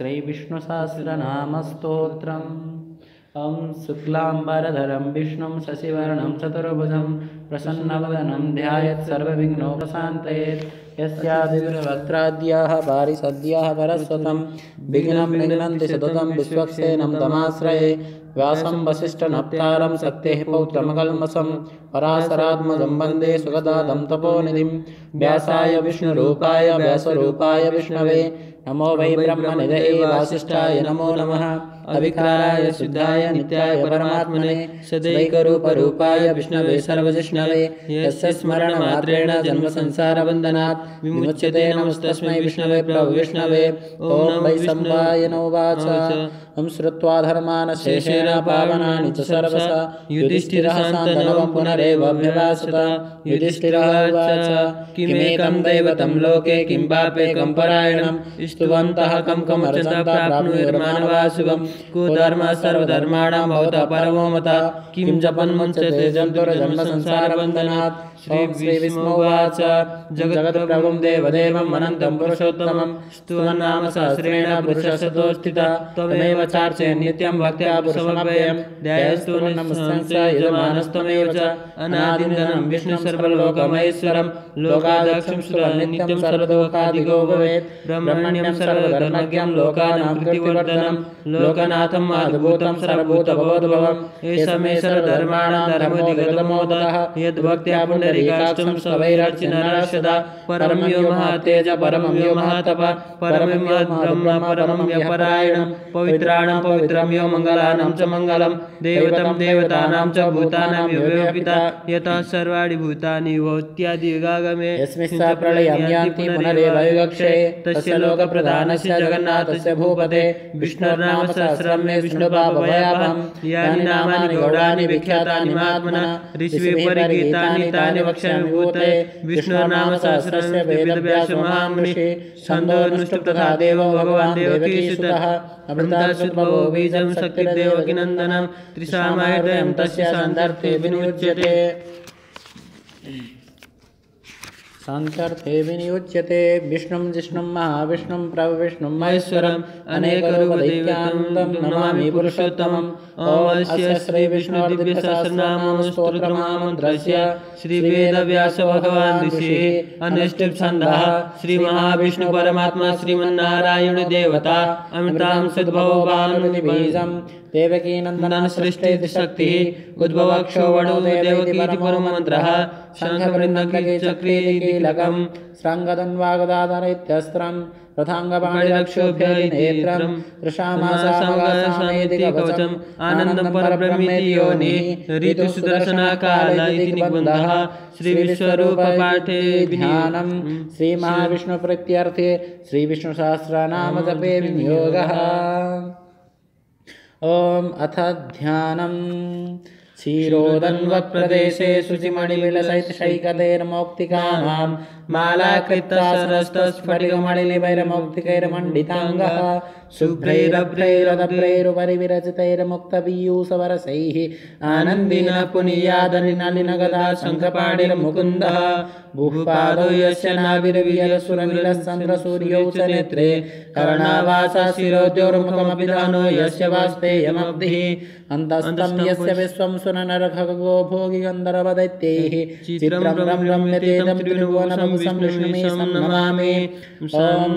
श्रीविष्णुसहस्रनामस्तोत्रम्। ॐ शुक्लाम्बरधरं विष्णुं शशिवर्णं चतुर्भुजं प्रसन्नवदनं ध्यायत् सर्वविघ्नोपशान्तयेत् यस्यादिवक्त्राद्याः पारिसद्याः परस्वतं विघ्नं निघ्नन्ति सततं विश्वक्सेनं तमाश्रये। व्यासं वसिष्ठनप्तारं शक्तेः पराशरात्मजं वन्दे सुगदादं तपोनिधिं। व्यासाय विष्णुरूपाय व्यासरूपाय विष्णवे नमो वै ब्रह्मनिधये वासिष्ठाय नमो नमः अविकाराय शुद्धाय नित्याय परमात्मने। सदैकरूपरूपाय विष्णवे सर्वजिष्णवे। यस्य स्मरणमात्रेण जन्मसंसारबन्धनात् विमुच्यते नमस्तस्मै विष्णवे प्रभु विष्णवे। ॐ वै सम्भायनोवाच ं श्रुत्वा धर्मान् शेषेण पावनानि च सर्वसा। युधिष्ठिरः पुनरेवाभ्यभाषत युधिष्ठिरः उवाच किमेकं दैवतं लोके किं पापेकं परायणं स्तुवन्तः कं कमर्चन्ता कुधर्मः सर्वधर्माणां भवतः परमो मतः किं जपन्मुञ्चते जन्तुर्जन्मसंसारबन्धनात् श्रीविष्णुवाच जगत्प्रभुं देवदेवम् अनन्तं पुरुषोत्तमं। स्तुवन्नाम सहस्रेण पुरुषशतोस्थिता त्वमेव चार्चे नित्यं भक्त्या पुरुषमव्ययं। ध्यायस्तु यजमानस्तमेव च। अनादिन्दनं विष्णु सर्वलोकमहेश्वरं। लोकादक्षं नित्यं सर्वलोकादिगो भवेत्। ब्रह्मण्यं सर्वधर्मज्ञं लोकानां कृतिवर्धनं। लोकनाथं माधभूतं सर्वभूतभवोद्भवम् एष मे सर्वधर्माणां धर्मोदिगतमोदः यद्भक्त्या पुण्डरीकाष्टं स्वैरर्चिनरक्षदा परं यो महातेज परमं यो महातप परमं यो ब्रह्म परमं यपरायणं पवित्राणां पवित्रं यो मङ्गलानां च मङ्गलं देवतं देवतानां च भूतानां यो यो यतः सर्वाणि भूतानि यस्मिन् सा प्रलयं यान्ति पुनरेव युगक्षे तस्य लोकप्रधानस्य जगन्नाथस्य भूपते विष्णुर्नाम सहस्रं मे विष्णुपापभयापहं यानि नामानि गौडानि विख्यातानि महात्मना ऋषिभिः परिगीतानि तानि वक्ष्यामि, भूते, विष्णुर्नाम सहस्रस्य वेदव्यास महामुनिः छन्दोनुष्टुप् तथा देवो भगवान् देवकीसुतः अमृताशुद्भवो बीजं शक्तिर्देवकीनन्दनं त्रिसामायदयं तस्य सन्दर्थे विनियुज्यते। साङ्कर्थे विनियुज्यते। विष्णुं जिष्णुं महाविष्णुं प्रविष्णुं महेश्वरम् अनेकरूपदैव्यान्तं नमामि पुरुषोत्तमम्। ॐ अस्य श्रीविष्णुदिव्यसहस्रनामस्तोत्रमामन्त्रस्य श्रीवेदव्यासभगवान् ऋषिः अनिष्टिप्छन्दः श्रीमहाविष्णुपरमात्मा श्रीमन्नारायणदेवता। अमृतां सद्भवो भानुनिबीजम् देवकीनन्दनं सृष्टेति शक्तिः उद्भवक्षोवणो देवकीति परममन्त्रः शङ्खवृन्दकीचक्रीकीलकं शृङ्गदन्वागदाधर इत्यस्त्रं रथाङ्गपाणिरक्षोभ्यनेत्रं वृषामासामेति कवचम् आनन्दं परब्रह्मेति योनिः ऋतुसुदर्शनकाल इति निबन्धः श्रीविश्वरूपपाठे ध्यानं श्रीमहाविष्णुप्रीत्यर्थे श्रीविष्णुसहस्रनामजपे विनियोगः ॐ अथ ध्यानम्। क्षीरोदन्वप्रदेशे शुचिमणिविलसैतशैकतैर्मौक्तिकानां मौक्तिकां मालाकृतारमणिलिवैर्मौक्तिकैर्मण्डिताङ्गः शुभ्रैरभ्रैरदभ्रैरुपरि विरचितैर्मुक्तपीयूषवरसैः आनन्दिनः पुनीयादनिनलिनगदा शङ्खपाणिर्मुकुन्दः भूपादौ यस्य नाविर्वीयसुरनिलश्चन्द्रसूर्यौ च नेत्रे कर्णावासा शिरोद्योर्मुखमपि दानो यस्य वास्तेयमब्धिः अन्तस्तं यस्य विश्वं सुरनरखगो भोगि गन्धर्वदैत्यैः चित्रं नमामि। ॐ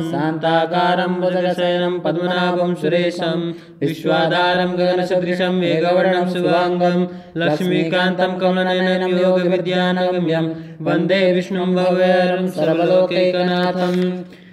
शान्ताकारं भुजगशयनं पद्मनाभं सुरेशं विश्वाधारं गगनसदृशं मेघवर्णं शुभाङ्गं लक्ष्मीकान्तं कमलनयनं योगविद्यानगम्यं वंदे विष्णुं भव्यरं सर्वलोकैकनाथम्।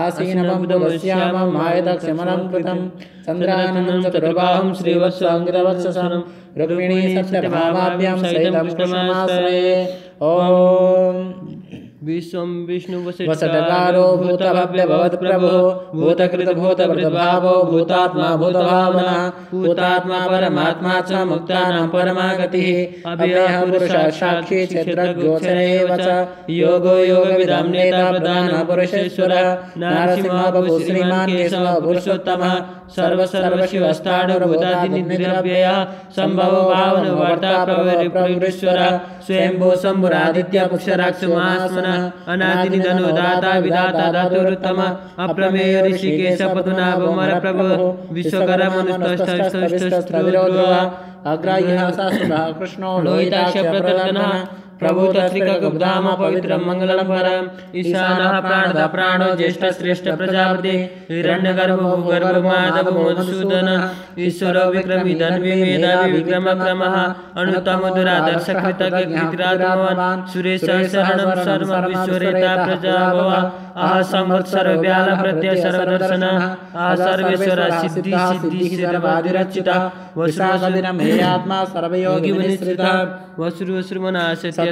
आसीनमबुधवश्यामम् आयतक्षमलं कृतं चन्द्राननं चतुर्बाहुं श्रीवत्साङ्गितवत्सनं रुक्मिणी सत्यभामाभ्यां सहितं कृष्णमाश्रये। ॐ विश्वं वसटकारो भूतभव्यभवत्प्रभुः भूतकृतभूतभृतभावो भूतात्मा भूतभावना भूतात्मा परमात्मा च मुक्तानां परमा गतिः अव्ययः पुरुषः साक्षी क्षेत्रगोचर एव च। योगो योगविदां नेता प्रधानः पुरुषेश्वरः। नारसिंहः बभु श्रीमान् केशवः पुरुषोत्तमः। सम्भवो भावनवर्ता शम्भुरादित्य पुक्षराक्षमास्मनः अनादिनिधनुदाता विधाता धातुरुत्तम अप्रमेय ऋषिकेश पतुनाभमरप्रभु विश्वकर्मनुष्टष्टष्टष्टस्त्रविरोधः अग्राह्यः शास्त्रः कृष्णो लोहिताक्ष प्रभूतत्रिकगुब्धाम पवित्रं प्राणदा प्राणो ज्येष्ठ श्रेष्ठ प्रजापति। हिरण्यगर्भो गर्भमाधव मधुसूदनः ईश्वरो विक्रमी धन्वी मेधावी विक्रमक्रमः। अनुत्तमधुरादर्श कृतकृतिरात्मवान् सुरेशः शरणं सर्व विश्वरेता प्रजा सर्वदर्शन। अह सर्वेश्वर सिद्धि सिद्धि सिद्धवादिरचितः वसुरमेयात्मा सर्वयोगी विनिश्रितः वसुरुश्रुमनाशत्य समात्मा समितः सम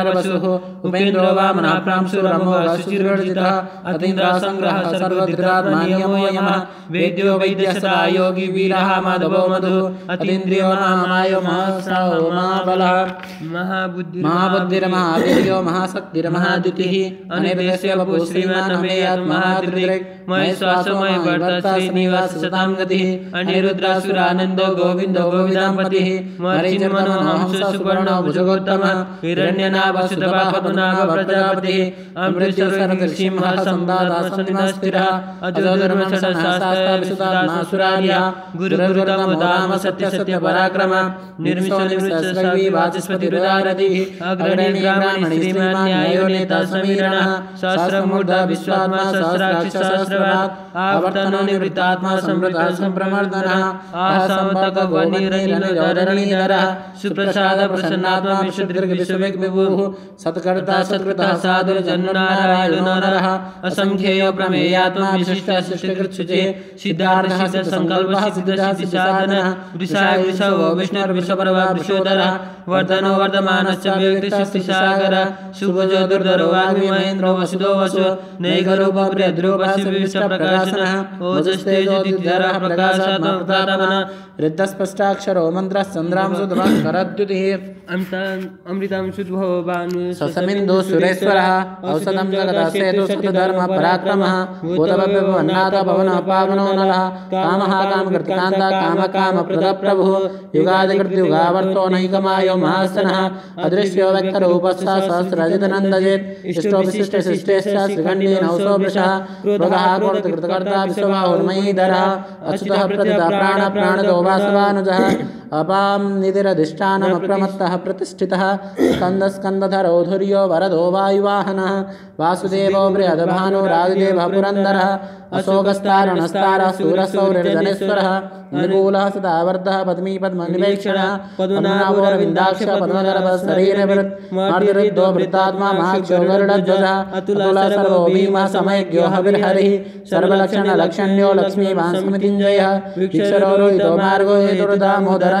पुनर्वसुः उपेन्द्रो वामनः प्रांशुरमो शुचिर्वर्जितः अतीन्द्रः सङ्ग्रहः सर्वधिरात्मा यमः वेद्यो वैद्यसदा योगी वीरः माधवो मधुः अतीन्द्रियो महामायो महासाहो महाबलः महाबुद्धि महाबुद्धिर्महावीर्यो महाशक्तिर्महाद्युतिः अनिर्देश्य बभू श्रीमान् महादृक् महेश्वासो मय हिरण्यनाभसुतवा पद्मनाभ प्रजापतिः अमृतसरसिंहः संदाता सन्निधः स्थिरः अजो धर्मशस्त्रास्ताविशुतात्मासुरार्या गुरुगुरुतमोदाम सत्य सत्य पराक्रम निर्मिषो निर्मिषस्वी वाचस्पतिरुदारतिः अग्रणी ब्राह्मणि नेता समीरणः सहस्रमूर्धा विश्वात्मा सहस्राक्षि आवर्तनो निवृत्तात्मा संवृतः सम्प्रमर्दनः आहसंतकवनिरनिरधरणीधरः सुप्रसाद प्रसन्नात्मा विशुद्धिर्ग विश्ववेग विभुः सत्कर्ता सत्कृतः साधुर्जन्नारायणो नरः। असंख्येय प्रमेयात्मा विशिष्ट सृष्टिकृत्सुचिः। सिद्धार्थः सिद्धसङ्कल्पः सिद्धसिद्धिसाधनः वृषाय वृषभो विष्णुर्विषपर्वा वृषोदरः वर्धनो वर्धमानश्च व्यक्तिशक्तिसागर शुभजो दुर्धरो वाग्मि महेन्द्रो वसुदो वसु ओजस्तेजोदिधरः प्रकाशात्मप्रतापनः करद्युतिः अमृतं भानु ससमिन्दु सुरेश्वरः औषधं जगदसेतु सतधर्म पराक्रमः भूतभव्यभवन्नाथ भवनः पावनो नलः कामः कामकृत्कान्ता कामकामप्रदप्रभुः युगादिकृत्युगावर्तो नैकमायो महास्तनः अदृश्यो व्यक्तरूपस्था सहस्रजितनन्दजेत् इष्टो विशिष्टशिष्टेश्च श्रीखण्डे वृषः क्रोधः कृतकृतकर्ता विश्वबाहुर्मयीधरः अच्युतः प्रतिता प्राणप्राणदो वासवानुजः अपां निधिरधिष्ठानमप्रमत्तः प्रतिष्ठितः। स्कन्दस्कन्दधरो धुर्यो वरदो वायुवाहनः। वासुदेवो बृहदभानो राजदेवः पुरन्दरः। अशोकस्तारणस्तारः सूरसौरिर्धनेश्वरः निर्मूलः सदावर्तः पद्मी पद्मनिवेक्षणः पद्मनाभोरविन्दाक्ष पद्मगर्भः शरीरवृत् मार्जरुद्धो वृत्तात्मा महाक्षो गरुडध्वजः अतुलः सर्वो भीमः समयज्ञो हविर्हरिः। सर्वलक्षणलक्षण्यो लक्ष्मीवान् स्मृतिञ्जयः वीक्षरो मार्गो हेतुर्दामोदरः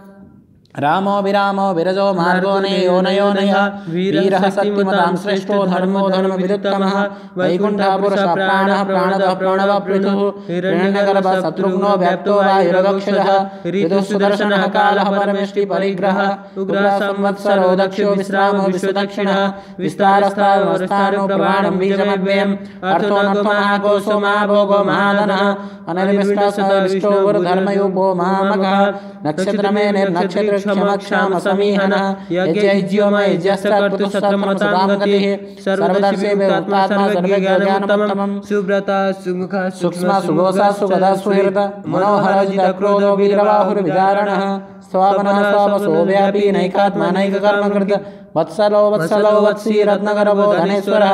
रामो विरामो विरजो मार्गो नयो नयो नयः वीरः सत्यमतां श्रेष्ठो धर्मो धर्मविदुत्तमः वैकुण्ठः पुरुषः प्राणः प्राणदः प्रणवः पृथुः हिरण्यगर्भः शत्रुघ्नो व्याप्तो वायुरगक्षजः ऋतुः सुदर्शनः कालः परमेष्टि परिग्रहः उग्रः संवत्सरो दक्षो विश्रामो विश्वदक्षिणः विस्तारस्तारस्तारो प्रमाणं बीजमव्ययम् अर्थो नतो महाकोशो महाभोगो महाधनः अनर्विष्टः सविष्टो गुरुधर्मयोपो महामकः नक्षत्रमे निर्नक्षत्र क्षमक्षाम समीहनः यज्ञज्योम यज्ञस्तकर्तुशत्रमताङ्गतिः सर्वदर्शे विमुक्तात्मा सर्वज्ञानमुत्तमं सुव्रता सुमुखा सूक्ष्म सुगोसा सुगदा सुहृद मनोहरजित क्रोधो वीरबाहुर्विदारणः स्वामनः स्वावसो व्यापी नैकात्मा नैककर्मकृत वत्सलो वत्सलो वत्सी रत्नगर्भो धनेश्वरः।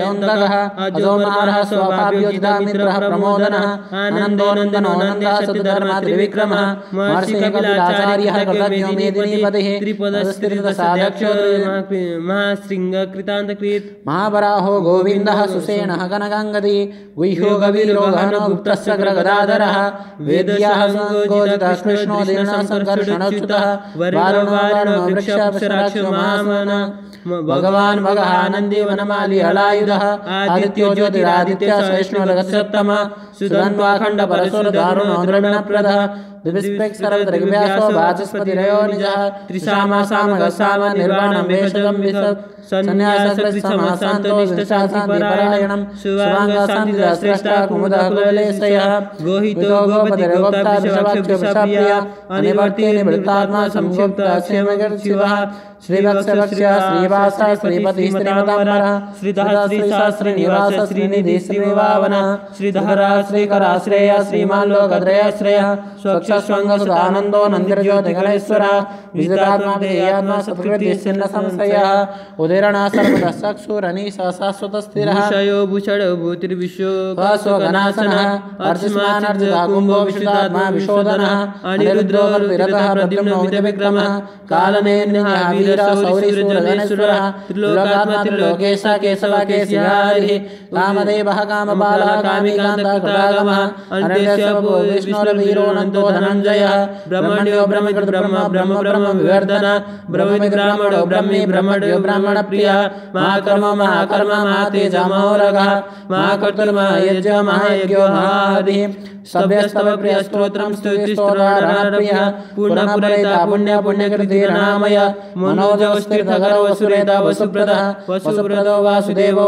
स्वयन्दकः अजोमहारः स्वभाव्योजिता मित्रः प्रमोदनः आनन्दो नन्दनो नन्दः सतधर्मा त्रिविक्रमः महर्षिकपिलाचार्यः कृतज्ञो मेदिनीपतिः महाशृङ्गकृतान्तकृत् महावराहो गोविन्दः सुसेनः कनकाङ्गदी गुह्यो गवीरो घनो गुप्तस्य ग्रगदाधरः वेद्यः सङ्गोजितः कृष्णो दीनः सङ्कर्षणच्युतः वारुणो वारुणो वृक्षाक्षराक्षो महामन भगवान् भगः आनन्दे वनमाली हलायुधः आदित्यो ज्योतिरादित्य सहिष्णुरगत्सत्तमः सुधन्वाखण्ड परशुर दारुणो द्रविणप्रदः दिविस्पेक् सर्वद्रग्भ्यासो वाचस्पतिरयो निजः त्रिसामासामगसाम निर्वाणं वेषगं विशत् सन्न्यासकृत्समासान्तोष्टशान्तिपरायणं शुभाङ्गशान्तिश्रेष्ठा कुमुदः कुललेशयः, गोहितो गोपतिरगोप्ता विषवाक्षप्रिया अनिवर्ति निवृत्तात्मा संयुक्तस्यमगर्शिवः श्रीवत्सवक्ष्य श्रीवास श्रीपतिः श्रीमताम्बरः श्रीधः श्रीशास्त्रीनिवास श्रीनिधि श्रीवावनः श्रीधरा श्रीकराश्रेय श्रीमान् लोकत्रयाश्रयः स्वक्षस्वङ्गसुतानन्दो नन्दिर्ज्योतिगणेश्वरः विजितात्मा सत्कृतिश्चिन्न संशयः उदीरणा सर्वतः चक्षुरनीशः शाश्वतस्थिरः भूषयो भूषण भूतिर्विश्व स्वगणासनः अर्जुमानर्जिता विशोधनः अनिरुद्रो विरतः प्रद्युम्नो विक्रमः कालनेन्यः वीरः सौरीसूरगणेश्वरः त्रिलोकात्मा त्रिलोकेश केशव केशिहारिः कामदेवः कामबालः कामिकान्तः कृतागमः अनन्यस्य विष्णुरवीरोऽनन्तो धनञ्जयः ब्रह्मण्यो ब्रह्मकृत ब्रह्म ब्रह्म ब्रह्म विवर्धन ब्रह्मि ब्राह्मणो ब्रह्मी ब्रह्मण्यो ब्राह्मणप्रियः महाकर्म महाकर्म महातेज महोरगः महाकर्तुर्महायज्ञ महायज्ञो महादिः सभ्यस्तव प्रिय स्तोत्रं स्तुतिस्तोत्रप्रियः पूर्णपुरैता पुण्य पुण्यकृतिर्नामय मनोजवस्तीर्थकर वसुरेता वसुप्रदः वसुप्रदो वासुदेवो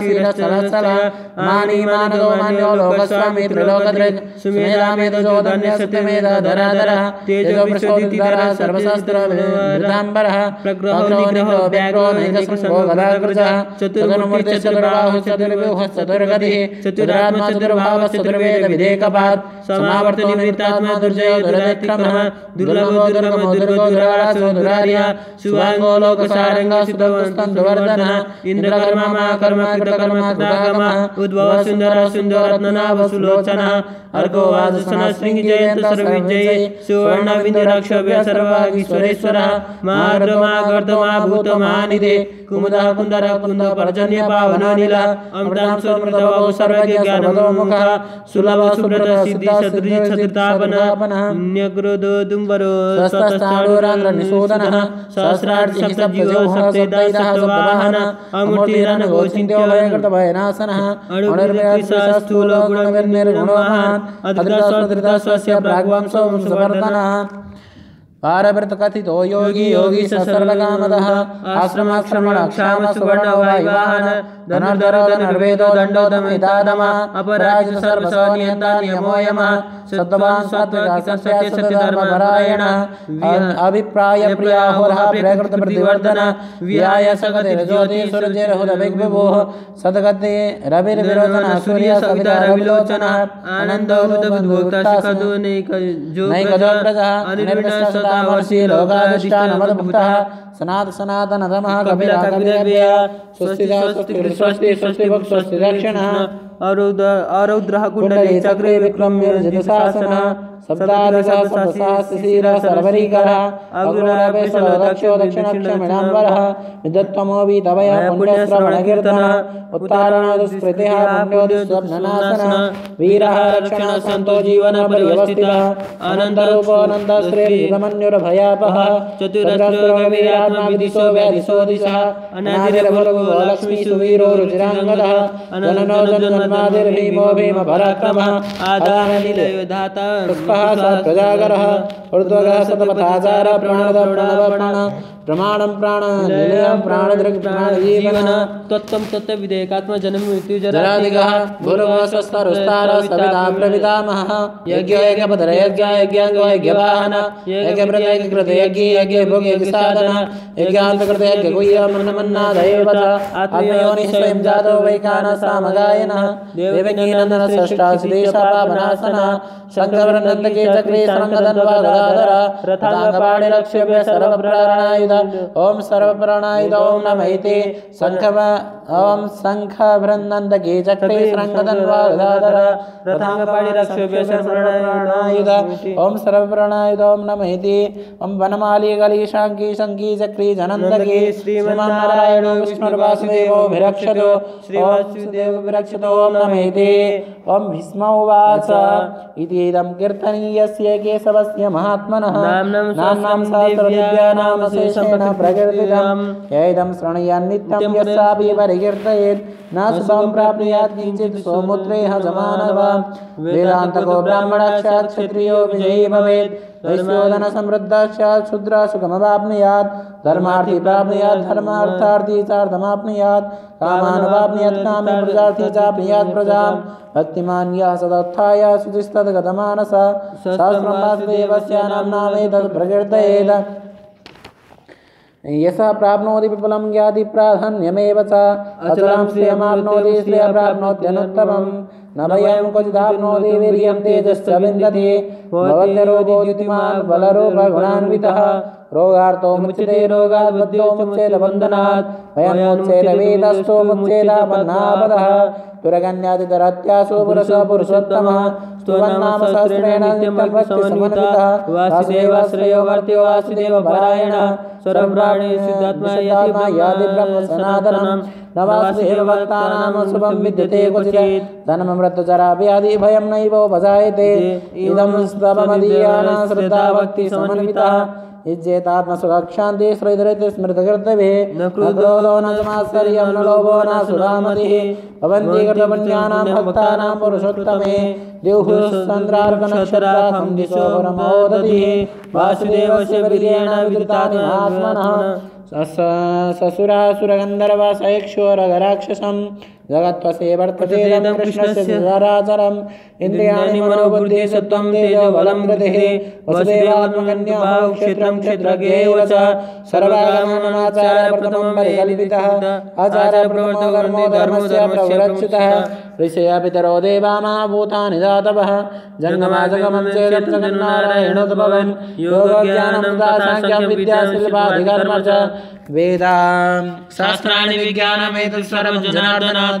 धृताशीलश्चलच्छल मानी मानदो मान्यो लोकस्वामी त्रिलोकदृक् सुमेधामेधजो सत्यमेध धराधरः तेजो विश्वदितिधरः सर्वशास्त्रमृताम्बरः प्रग्रहो निग्रहो व्याघ्रो नैकसंभो गदाकृतः चतुर्मूर्ति चतुर्बाहु चतुर्व्यूह चतुर्गतिः चतुरात्मा चतुर्भाव चतुर्वेद विधेयकपात् समावर्त निवृत्तात्मा दुर्जयो दुरतिक्रमः दुर्लभो दुर्गमो दुर्गो दुरासो दुरार्यः शुभाङ्गो लोकसारङ्ग सुतवस्तन्दुवर्धनः इन्द्रकर्मा महाकर्मा कृतकर्मा उद्भव, सुन्दर सुन्दर सुलोचनः अर्को वाससन सर्वविजये सुवर्ण सर्वागीश्वरेश्वरः महार्द महागर्द महाभूत कुमुदः, कुन्दर कुन्द पर्जन्य पावनानिल अमृतां सुमृतवौ सर्वज्ञ ज्ञानमदोमुखः सुलभ सुब्रत सिद्धि सदृश छत्रतापनः न्यग्रोदो दुम्बरो स्वतस्ताडोराङ्ग्र निशोधनः सहस्रार्चिः सप्तजीवो सप्तेदशः वाहन, अमूर्तिरनघो, चिन्त्यो भयकृत भयनाशनः अणुर्विशास्थूलो गुणविर्निर्गुणवान् अधृतस्वधृत स्वस्य प्राग्वंशो पारव्रत कथितो योगी योगी आश्रमाश्रमण क्षाम सुवर्ण वायुवाहन धनुर्धरो धनुर्वेदो दण्डो दमितादम अपराजित सर्वसौनियन्ता नियमो यमः सत्त्वान् सात्विका सत्य सत्यधर्मपरायण अभिप्राय प्रिया होरः प्रकृत प्रतिवर्धन व्याय सद्गति रविर्विरोचन सूर्य सविता रविलोचनः आनन्दो नैकजो प्रजः तामर्षि लोकाधिष्ठानमदभूतः सनात सनातन धमः कपिला कपिलव्यः स्वस्ति स्वस्ति स्वस्ति दक्षिणः कुण्डले कुण्डले चक्रे विक्रम्य सप्तादशशिरः सर्वरीकरः अग्ररावेशो दक्षो दक्षिणक्षमिणाम्बरः विदत्तमो वितवय पुण्यश्रवणकीर्तनः उत्तारणदुष्कृतिः पुण्योदिस्वप्ननाशनः वीरः रक्षणः सन्तो जीवनपरिवस्थितः अनन्तरूपो अनन्तश्रेयमन्युरभयापः चतुरस्रोगवीरात्मा विदिशो दिशः अनादिरभुर्भुव लक्ष्मीषु रुचिराङ्गदः जननो जन्मन्मादिर्भीमो भीमपराक्रमः आदाननिलयो स प्रजागरः ऊर्ध्वगः सतपथाचार प्रणद प्रणव प्राण प्रमाणं प्राण निलयं प्राणदृक् प्राणजीवन त्वत्तं तत्त्वविधेयकात्मा जन्म मृत्यु जरादिगः भूर्भुवस्वस्तरुस्तार सविता प्रपितामहः यज्ञ यज्ञपदर यज्ञ यज्ञाङ्गो यज्ञवाहन। यज्ञव्रत यज्ञकृत यज्ञ यज्ञ भोग यज्ञसाधन यज्ञान्तकृत यज्ञगुह्यमन्नमन्नादयेव च आत्मयोनिः स्वयं जातो वैकानः सामगायनः। देवकीनन्दन सृष्टासिदेशापावनासनः शङ्करनन्दके चक्रे शृङ्गधन्वा गदाधर सर्वप्राणायुध। ॐ सर्वप्राणायुध ॐ नमैते। शङ्ख ॐ शङ्खभृन्दन्दके चक्रे शृङ्गधन्वा गदाधर सर्वप्राणायुध। ॐ सर्वप्राणायुध ॐ नमैते। ॐ वनमाली गली शङ्की चक्री जनन्दके। श्रीमन्नारायणो विष्णुर्वासुदेवो विरक्षतो। ॐ नमैते। ॐ भीष्म उवाच इति इदं कीर्तनीयस्य केशवस्य महात्मनः नाम्नं नाम्नां सहस्रदिव्यानां शेषेण यैदं शृणुयान् यस्यापि परिकीर्तयेत्। न सुखं प्राप्नुयात् किञ्चित् सोमुत्रेह समानव वेदान्तको ब्राह्मणः क्षत्रियो विजयी भवेत्। वैश्योधन समृद्धः शूद्र सुखमवाप्नुयात् धर्मार्थी प्राप्नुयात् धर्मार्थार्थी चार्थमाप्नुयात् कामानवाप्नुयात् कामे प्रजार्थी चाप्नुयात् प्रजां भक्तिमान् यः सदत्थाय शुचिस्तद्गतमानस। सहस्रं वासुदेवस्य नाम्नामेतत् प्रकीर्तयेत् यशः प्राप्नोति विपुलं ज्ञाति प्राधान्यमेव च। अचलां श्रियमाप्नोति श्रियः प्राप्नोत्यनुत्तमं न क्वचिदाप्नो देवीर्यं वीर्यं तेजश्च विन्दति भवत्यरोगोदितिमान् बलरूपगुणान्वितः रोगार्थो मुच्यते रोगात् बद्धो मुच्येत बन्धनात् भयमुच्येत वेदस्थो मुच्येतापन्नापदः तुरगण्यादितरत्यासु पुरुषो पुरुषोत्तमः स्तुवन्नाम सहस्रेण नित्यं भक्ति समन्वितः वासुदेवाश्रयो वर्त्यो वासुदेव परायणः सर्वप्राणे सिद्धात्मा याति याति ब्रह्म सनातनं न भक्तानां शुभं विद्यते क्वचित्। धनममृतचरा व्याधि भयं नैवोपजायते इदं स्तवमदीयाना श्रद्धा भक्ति समन्वितः इज्जेतात्मसुखान्ति श्रीधरित स्मृतकर्तव्ये। न क्रोधो न समाश्चर्यं न लोभो न सुरामतिः भवन्ति कृतपुण्यानां भक्तानां पुरुषोत्तमे। द्युःचन्द्रार्कनक्षत्राखं दिशो परमोदधिः वासुदेवस्य वीर्येण विदितात्मात्मनः ससुरासुरगन्धर्वसैक्षोरगराक्षसं जगत्वसे वर्तते कृष्णस्य सराचरम् इन्द्रियाणि मनोबुद्धिः सत्त्वं तेजो बलं कृतिः वसुदेवात्मकन्याः क्षेत्रं क्षेत्रज्ञेव च परिकल्पितः धर्मस्य प्रवरच्युतः ऋषया पितरो देवा दातवः जङ्गमाजगमं चेदत्र जन्नारायणोद्भवन् योगज्ञानं साङ्ख्यं विद्या च। वेदां शास्त्राणि विज्ञानमेतत् सर्वं जनार्दनात्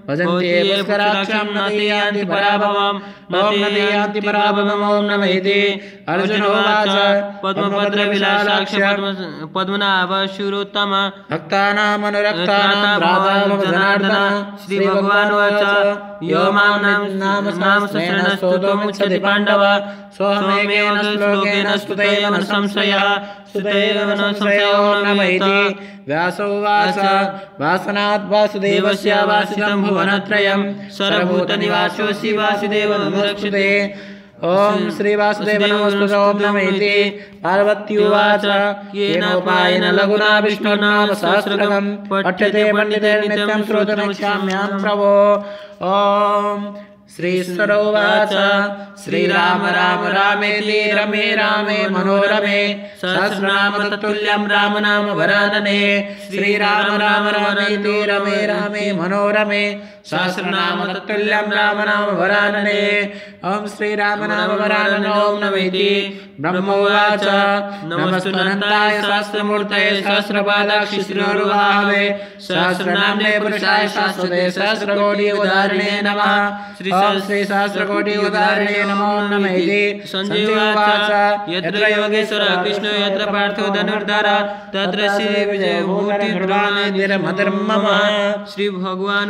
भजन्ते पुष्कराक्षं न ते यान्ति पराभवम् ॐ न ते यान्ति पराभवम् ॐ नमैते अर्जुनोवाच पद्मभद्रविलासाक्ष पद्मनाभ शुरोत्तम भक्तानामनुरक्तानां राधा जनार्दन श्रीभगवानुवाच यो माँ नाम नाम पाण्डव। सोऽहमेकेन श्लोकेन स्तुतैव न संशयः न संशयो नमैति व्यासोवाच वासनात् वासुदेवस्य वासितं भुवनत्रयं। सर्वभूतनिवासोऽसि वासुदेव नमोऽस्तुते ॐ श्रीवासुदेव नमोऽस्तुते ॐ नमैति पार्वत्युवाच येनोपायेन लघुना विष्णुर्नाम सहस्रकं। पठ्यते पण्डिते नित्यं श्रोतुमिच्छाम्यां प्रभो ॐ श्रीश्वरोवाच श्रीराम राम रामेति रमे रामे मनोरमे। तत्तुल्यं राम नाम वरानने श्रीराम राम रामेति रमे रामे मनोरमे सहस्रनाम तत्तुल्यं राम नाम वरानने। ॐ श्रीराम नाम वरानन ॐ नमेति। ब्रह्मोवाच। नमस्तुनन्ताय सहस्रमूर्तये सहस्रपादाक्षि श्रीरुवाहवे सहस्रनाम्ने पुरुषाय शाश्वते सहस्रकोटि उदाहरणे नमः। श्री श्री सहस्रकोटि उदाहरणे नमो नमेति। सञ्जीवाच यत्र योगेश्वर, कृष्ण, यत्र पार्थो धनुर्धर, तत्र श्री निर्मधर्मम श्री भगवान्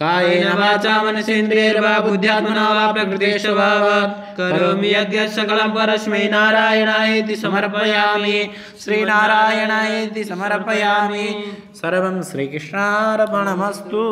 कायेन वाचा मनसेन्द्रियैर्वा बुद्ध्यात्मना वा प्रकृतेष्वभावात् करोमि यज्ञः सकलं परस्मै नारायणायेति समर्पयामि। श्रीनारायणायेति समर्पयामि। सर्वं श्रीकृष्णार्पणमस्तु